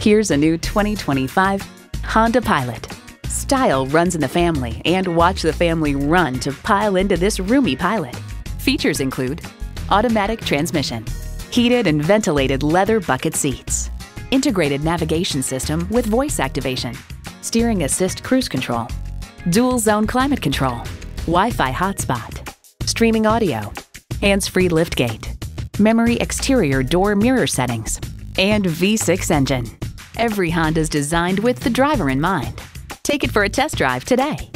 Here's a new 2025 Honda Pilot. Style runs in the family, and watch the family run to pile into this roomy Pilot. Features include automatic transmission, heated and ventilated leather bucket seats, integrated navigation system with voice activation, steering assist cruise control, dual zone climate control, Wi Fi hotspot, streaming audio, hands free liftgate, memory exterior door mirror settings, and V6 engine. Every Honda is designed with the driver in mind. Take it for a test drive today.